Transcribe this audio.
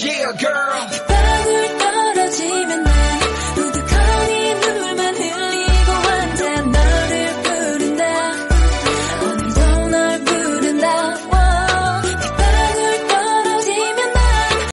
Yeah, girl.